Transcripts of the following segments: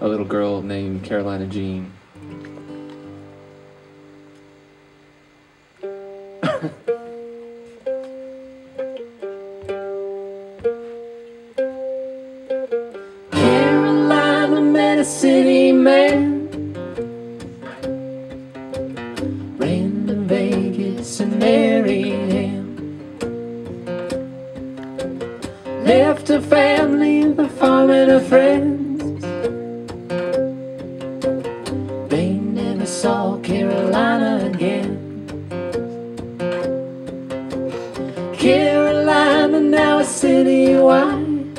a little girl named Carolina Jean. Carolina met a city man. Ran to Vegas and married him. Left her family, the farm and her friends. Now a citywide.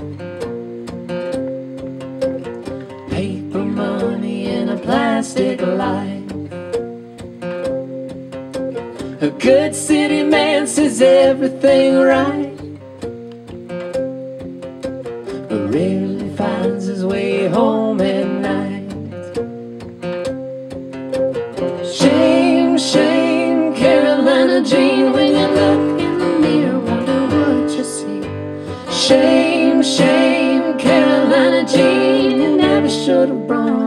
paper money in a plastic life. A good city man says everything right, Shame, shame, Carolina Jean, you never should have run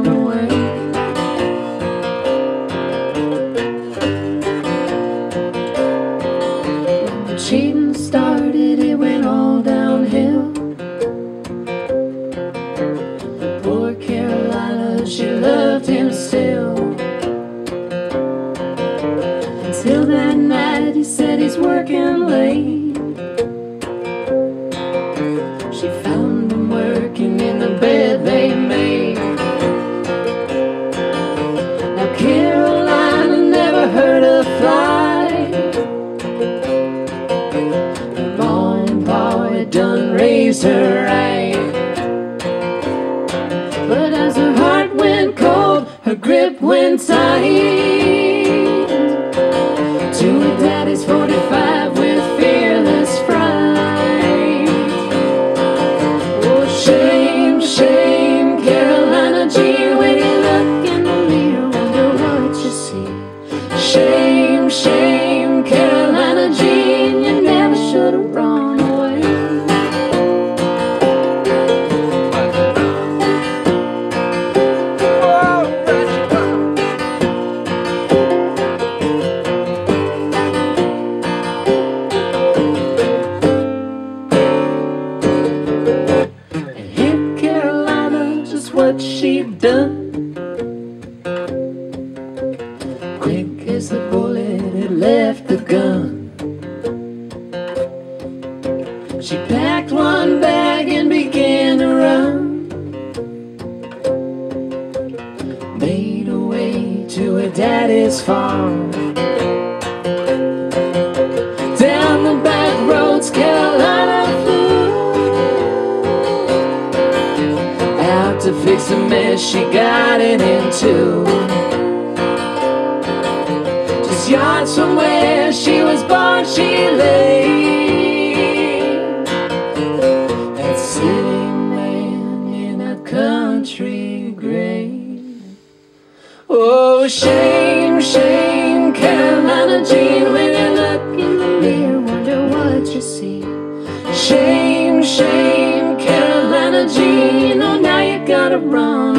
But as her heart went cold, her grip went tight. As the bullet had left the gun. She packed one bag and began to run. Made her way to her daddy's farm. Down the back roads, Carolina flew out to fix the mess she got it into. Just yards from where she was born, she lay. That city man in a country grave. Oh, shame, shame, Carolina Jean, when you look in the mirror, wonder what you see. Shame, shame, Carolina Jean, oh, now you gotta run